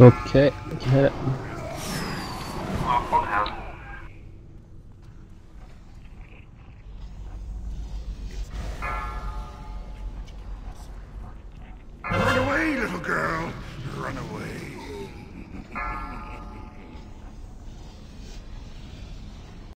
Okay, get it. Run away, little girl. Run away.